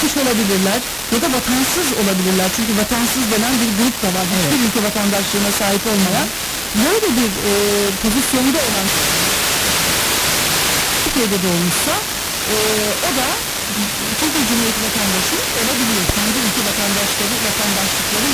Kuş olabilirler ya da vatansız olabilirler. Çünkü vatansız denen bir grup da var. Hiçbir ülke vatandaşlığına sahip olmayan. Böyle bir e, pozisyonda olan Türkiye'de doğmuşsa e, o da Türkiye Cumhuriyeti vatandaşı olabiliyor. Kendi ülke vatandaşları, vatandaşlıkları